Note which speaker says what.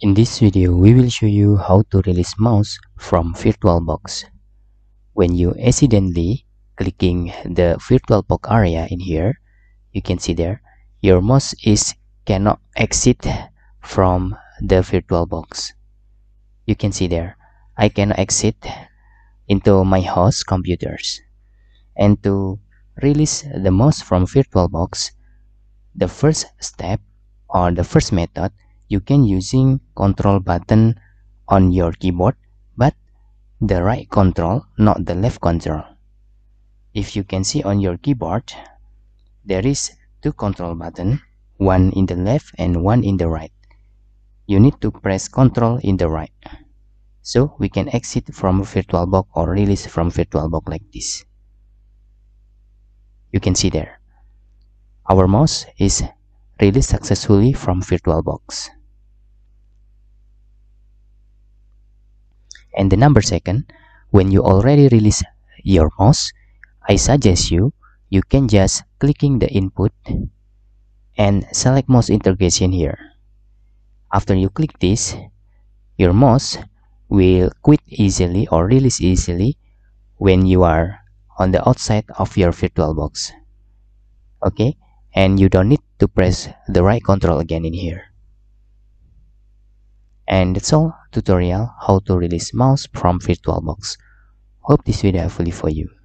Speaker 1: In this video, we will show you how to release mouse from VirtualBox. When you accidentally clicking the VirtualBox area in here, you can see there, your mouse is cannot exit from the VirtualBox. You can see there, I can exit into my host computers. And to release the mouse from VirtualBox, the first step or the first method you can using control button on your keyboard but the right control not the left control. If you can see on your keyboard there is two control button one in the left and one in the right. You need to press control in the right. So we can exit from VirtualBox or release from VirtualBox like this. You can see there. Our mouse is released successfully from VirtualBox and the number second when you already release your mouse I suggest you you can just clicking the input and select mouse integration here. After you click this your mouse will quit easily or release easily when you are on the outside of your VirtualBox okay? And you don't need to press the right control again in here and that's all tutorial how to release mouse from VirtualBox. Hope this video helpful for you.